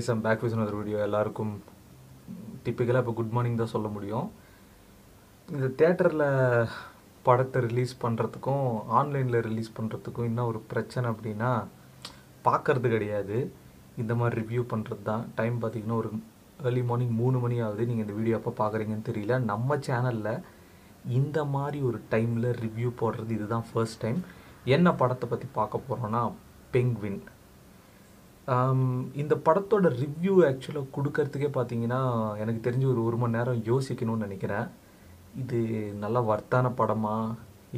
Guys am back with other video எல்லாருக்கும் டிப்பிக்கலாக இப்போ குட் மார்னிங் தான் சொல்ல முடியும். இந்த தேட்டரில் படத்தை ரிலீஸ் பண்ணுறதுக்கும் ஆன்லைனில் ரிலீஸ் பண்ணுறதுக்கும் என்ன ஒரு பிரச்சனை அப்படின்னா பார்க்கறது கிடையாது. இந்த மாதிரி ரிவ்யூ பண்ணுறது தான். டைம் பார்த்தீங்கன்னா ஒரு ஏர்லி மார்னிங் மூணு மணி ஆகுது. நீங்கள் இந்த வீடியோ அப்போ பார்க்குறீங்கன்னு தெரியல. நம்ம சேனலில் இந்த மாதிரி ஒரு டைமில் ரிவ்யூ போடுறது இதுதான் ஃபர்ஸ்ட் டைம் என்ன படத்தை பற்றி பார்க்க போகிறோன்னா பெங்வின் இந்த படத்தோட ரிவ்யூ ஆக்சுவலாக கொடுக்கறதுக்கே பார்த்தீங்கன்னா எனக்கு தெரிஞ்சு ஒரு ஒரு மணி நேரம் யோசிக்கணும்னு நினைக்கிறேன். இது நல்லா வர்த்தான படமா?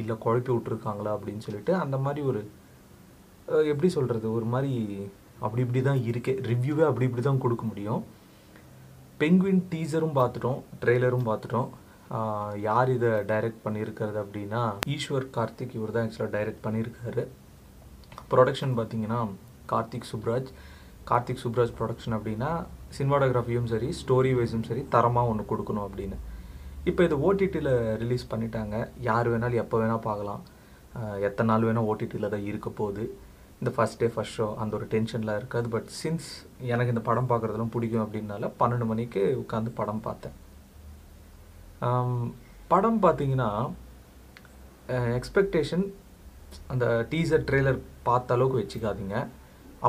இல்லை குழப்பி விட்ருக்காங்களா அப்படின்னு சொல்லிட்டு அந்த மாதிரி ஒரு எப்படி சொல்கிறது ஒரு மாதிரி அப்படி இப்படி தான் இருக்கே. ரிவ்யூவே அப்படி இப்படி தான் கொடுக்க முடியும். பெங்குவின் டீசரும் பார்த்துட்டோம் ட்ரெய்லரும் பார்த்துட்டோம் யார் இதை டைரக்ட் பண்ணியிருக்கிறது அப்படின்னா ஈஸ்வர் கார்த்திக் இவர் தான் ஆக்சுவலாக டைரக்ட் பண்ணியிருக்காரு. ப்ரொடக்ஷன் பார்த்தீங்கன்னா கார்த்திக் சுப்ராஜ். கார்த்திக் சுப்ராஜ் ப்ரொடக்ஷன் அப்படின்னா சினிமாடோகிராஃபியும் சரி ஸ்டோரி வைஸும் சரி தரமாக ஒன்று கொடுக்கணும் அப்படின்னு. இப்போ இது ஓடிடியில் ரிலீஸ் பண்ணிட்டாங்க. யார் வேணாலும் எப்போ வேணால் பார்க்கலாம். எத்தனை நாள் வேணால் ஓடிடியில் தான் இருக்க போகுது. இந்த ஃபஸ்ட் டே ஃபஸ்ட் ஷோ அந்த ஒரு டென்ஷன்லாம் இருக்காது. பட் சின்ஸ் எனக்கு இந்த படம் பார்க்குறதுலாம் பிடிக்கும் அப்படின்னால பன்னெண்டு மணிக்கு உட்காந்து படம் பார்த்தேன். படம் பார்த்தீங்கன்னா எக்ஸ்பெக்டேஷன் அந்த டீசர் ட்ரெய்லர் பார்த்த அளவுக்கு வச்சுக்காதீங்க.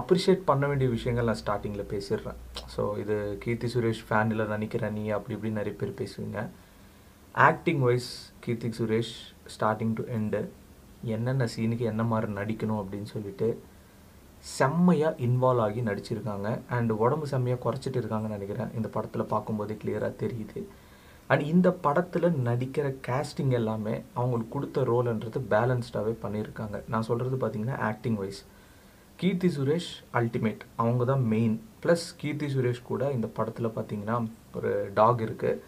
அப்ரிஷியேட் பண்ண வேண்டிய விஷயங்கள் நான் ஸ்டார்டிங்கில் பேசிடுறேன். ஸோ இது கீர்த்தி சுரேஷ் ஃபேனில் இல்லை நினைக்கிற நீ அப்படி இப்படி நிறைய பேர் பேசுவீங்க. Acting wise Keerthy Suresh starting to end என்னென்ன சீனுக்கு என்ன மாதிரி நடிக்கணும் அப்படின்னு சொல்லிட்டு செம்மையாக இன்வால்வ் ஆகி நடிச்சிருக்காங்க. அண்ட் உடம்பு செம்மையாக குறைச்சிட்டு இருக்காங்கன்னு நினைக்கிறேன். இந்த படத்தில் பார்க்கும்போதே கிளியராக தெரியுது. அண்ட் இந்த படத்தில் நடிக்கிற கேஸ்டிங் எல்லாமே அவங்களுக்கு கொடுத்த ரோல்ன்றது பேலன்ஸ்டாகவே பண்ணியிருக்காங்க. நான் சொல்கிறது பார்த்தீங்கன்னா acting wise Keerthy Suresh ultimate அவங்க தான் மெயின் ப்ளஸ் கீர்த்தி சுரேஷ் கூட இந்த படத்தில் பார்த்தீங்கன்னா ஒரு டாக் இருக்குது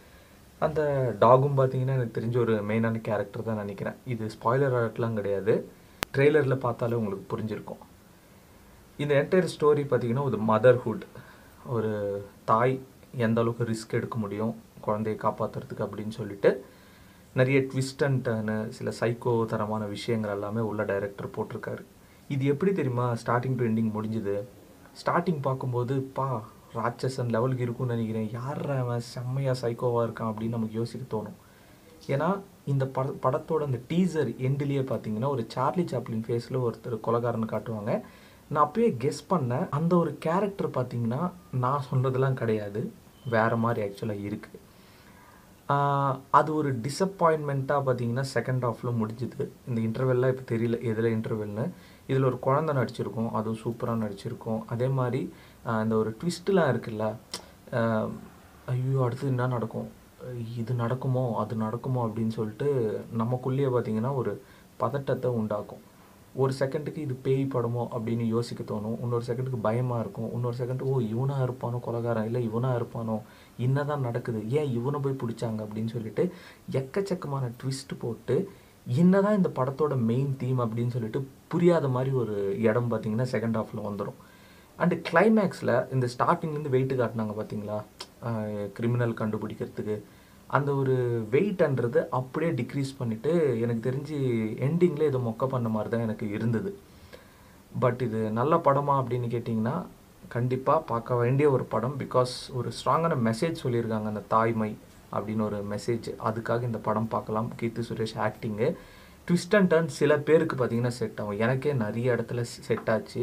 அந்த டாகும் பார்த்தீங்கன்னா எனக்கு தெரிஞ்ச ஒரு மெயினான கேரக்டர் தான் நினைக்கிறேன். இது ஸ்பாய்லர் அலர்ட்லாம் கிடையாது. ட்ரெய்லரில் பார்த்தாலே உங்களுக்கு புரிஞ்சிருக்கும். இந்த என்டையர் ஸ்டோரி பார்த்தீங்கன்னா ஒரு மதர்ஹுட் ஒரு தாய் எந்த அளவுக்கு ரிஸ்க் எடுக்க முடியும் குழந்தையை காப்பாற்றுறதுக்கு அப்படின்னு சொல்லிட்டு நிறைய ட்விஸ்ட் அண்ட் டர்னு சில சைக்கோ தரமான விஷயங்கள் எல்லாமே உள்ள டைரக்டர் போட்டிருக்காரு. இது எப்படி தெரியுமா? ஸ்டார்டிங் டு எண்டிங் முடிஞ்சுது. ஸ்டார்டிங் பார்க்கும்போது பா ராட்சசன் லெவலுக்கு இருக்கும்னு நினைக்கிறேன். யார் அவன் செம்மையாக சைக்கோவாக இருக்கான் அப்படின்னு நமக்கு யோசிக்க தோணும். ஏன்னா இந்த பட படத்தோட அந்த டீசர் எண்ட்லேயே பார்த்தீங்கன்னா ஒரு சார்லி சாப்ளின் ஃபேஸில் ஒருத்தர் கொலகாரன் காட்டுவாங்க. நான் அப்பயே கெஸ் பண்ணேன். அந்த ஒரு கேரக்டர் பார்த்தீங்கன்னா நான் சொன்னதெல்லாம் கிடையாது. வேறு மாதிரி ஆக்சுவலாக இருக்குது அது ஒரு டிசப்பாயின்மெண்ட்டாக பார்த்தீங்கன்னா செகண்ட் ஹாஃபில் முடிஞ்சுது. இந்த இன்டர்வெல்லாம் இப்போ தெரியல எதில் இன்டர்வெல்னு இதில் ஒரு குழந்தை நடிச்சிருக்கோம் அதுவும் சூப்பராக நடிச்சிருக்கோம். அதே மாதிரி அந்த இந்த ஒரு ட்விஸ்ட்லாம் இருக்குல்ல ஐயோ அடுத்து என்ன நடக்கும்? இது நடக்குமோ அது நடக்குமோ அப்படின்னு சொல்லிட்டு நமக்குள்ளேயே பார்த்தீங்கன்னா ஒரு பதட்டத்தை உண்டாக்கும். ஒரு செகண்டுக்கு இது பேய் படமோ அப்படின்னு யோசிக்க தோணும். இன்னொரு செகண்டுக்கு பயமாக இருக்கும். இன்னொரு செகண்ட் ஓ இவனாக இருப்பானோ? கொலகாரம் இல்லை இவனாக இருப்பானோ? என்னதான் நடக்குது? ஏன் இவனை போய் பிடிச்சாங்க? அப்படின்னு சொல்லிட்டு எக்கச்சக்கமான ட்விஸ்ட் போட்டு என்னதான் இந்த படத்தோட மெயின் தீம் அப்படின்னு சொல்லிட்டு புரியாத மாதிரி ஒரு இடம் பார்த்தீங்கன்னா செகண்ட் ஹாஃபில் வந்துடும் அண்டு கிளைமேக்ஸில் இந்த ஸ்டார்டிங்லேருந்து வெயிட்டு காட்டினாங்க பார்த்தீங்களா கிரிமினல் கண்டுபிடிக்கிறதுக்கு. அந்த ஒரு வெயிட்ன்றது அப்படியே டிக்ரீஸ் பண்ணிவிட்டு எனக்கு தெரிஞ்சு எண்டிங்கில் ஏதோ மொக்க பண்ண மாதிரி தான் எனக்கு இருந்தது. பட் இது நல்ல படமா அப்படின்னு கேட்டிங்கன்னா கண்டிப்பாக பார்க்க வேண்டிய ஒரு படம் பிகாஸ் ஒரு ஸ்ட்ராங்கான மெசேஜ் சொல்லியிருக்காங்க அந்த தாய்மை அப்படின்னு ஒரு மெசேஜ் அதுக்காக இந்த படம் பார்க்கலாம். Keerthy Suresh acting twist and turn சில பேருக்கு பார்த்தீங்கன்னா செட் ஆகும். எனக்கே நிறைய இடத்துல செட் ஆச்சு.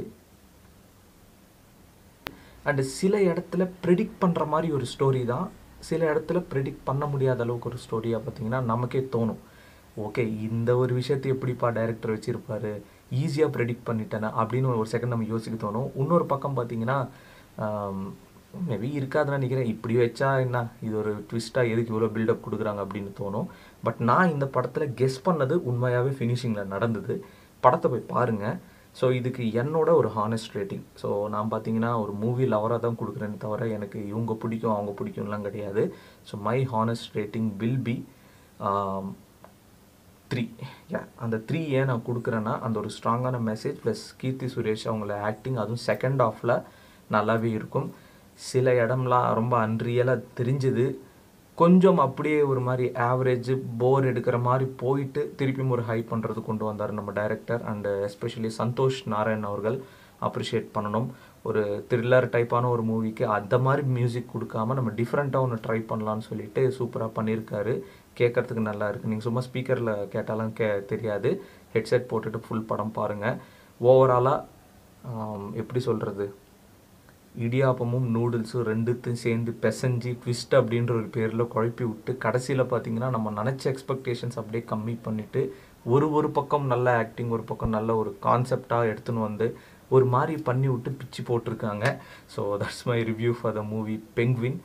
அண்டு சில இடத்துல ப்ரெடிக்ட் பண்ணுற மாதிரி ஒரு ஸ்டோரி தான். சில இடத்துல ப்ரெடிக்ட் பண்ண முடியாத அளவுக்கு ஒரு ஸ்டோரியாக பார்த்தீங்கன்னா நமக்கே தோணும். ஓகே இந்த ஒரு விஷயத்தை எப்படிப்பா டைரக்டர் வச்சுருப்பாரு? ஈஸியாக ப்ரெடிக்ட் பண்ணிட்டேனா அப்படின்னு ஒரு செகண்ட் நம்ம யோசிக்க தோணும். இன்னொரு பக்கம் பார்த்தீங்கன்னா மேபி இருக்காதுன்னு நினைக்கிறேன். இப்படி வச்சா என்ன? இது ஒரு ட்விஸ்ட்டாக எதுக்கு இவ்வளோ பில்டப் கொடுக்குறாங்க அப்படின்னு தோணும். பட் நான் இந்த படத்தில் கெஸ் பண்ணது உண்மையாகவே ஃபினிஷிங்கில் நடந்தது. படத்தை போய் பாருங்கள் ஸோ இதுக்கு என்னோட ஒரு ஹானஸ்ட் ரேட்டிங் ஸோ நான் பார்த்தீங்கன்னா ஒரு மூவி லவராக தான் கொடுக்குறேன்னு தவிர எனக்கு இவங்க பிடிக்கும் அவங்க பிடிக்கும்லாம் கிடையாது. So my honest rating will be three yeah அந்த த்ரீ ஏன் நான் கொடுக்குறேன்னா அந்த ஒரு ஸ்ட்ராங்கான மெசேஜ் ப்ளஸ் கீர்த்தி சுரேஷ் அவங்கள ஆக்டிங் அதுவும் செகண்ட் ஆஃபில் நல்லாவே இருக்கும். சில இடம்லாம் ரொம்ப அன்ரியலாக தெரிஞ்சுது. கொஞ்சம் அப்படியே ஒரு மாதிரி ஆவரேஜ் போர் எடுக்கிற மாதிரி போயிட்டு திருப்பியும் ஒரு ஹை பண்ணுறது கொண்டு வந்தார் நம்ம director and especially Santhosh Narayan அவர்கள். அப்ரிஷியேட் பண்ணணும். ஒரு த்ரில்லர் டைப்பான ஒரு மூவிக்கு அந்த மாதிரி மியூசிக் கொடுக்காம நம்ம டிஃப்ரெண்ட்டாக ஒன்று ட்ரை பண்ணலான்னு சொல்லிட்டு சூப்பராக பண்ணியிருக்காரு கேட்கறதுக்கு நல்லா இருக்குது நீங்கள் சும்மா ஸ்பீக்கரில் கேட்டாலும் கே தெரியாது. ஹெட்செட் போட்டுட்டு ஃபுல் படம் பாருங்கள் ஓவராலாக எப்படி சொல்கிறது இடியாப்பமும் நூடுல்ஸும் ரெண்டுத்தையும் சேர்ந்து பெசஞ்சு ட்விஸ்ட் அப்படின்ற ஒரு பேரில் குழப்பி விட்டு கடைசியில் பார்த்தீங்கன்னா நம்ம நினச்ச எக்ஸ்பெக்டேஷன்ஸ் அப்படியே கம்மி பண்ணிவிட்டு ஒரு ஒரு பக்கம் நல்ல ஆக்டிங் ஒரு பக்கம் நல்ல ஒரு கான்செப்டாக எடுத்துன்னு வந்து ஒரு மாதிரி பண்ணி விட்டு பிச்சு போட்டிருக்காங்க. So that's my review for the movie Penguin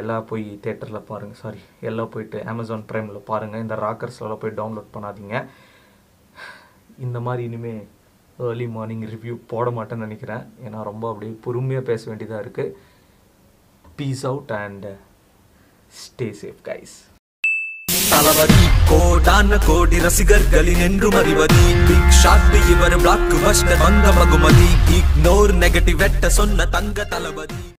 எல்லாம் போய் தேட்டரில் பாருங்கள் சாரி எல்லாம் போயிட்டு அமேசான் ப்ரைமில் பாருங்கள் இந்த ராக்கர்ஸ்லாம் போய் டவுன்லோட் பண்ணாதீங்க. இந்த மாதிரி இனிமேல் ஏர்லி மார்னிங் ரிவ்யூ போட மாட்டேன்னு நினைக்கிறேன். ஏன்னா ரொம்ப அப்படியே பொறுமையாக பேச வேண்டியதாக இருக்குது peace out and stay safe guys Thalapathy கோடான கோடி ரசிகர்களின் என்று அறிவதி. பிக் ஷாட் இவர் பிளாக் பஸ்டர் வந்த பகுமதி. இக்னோர் நெகட்டிவ் வெட்ட சொன்ன தங்க தளபதி.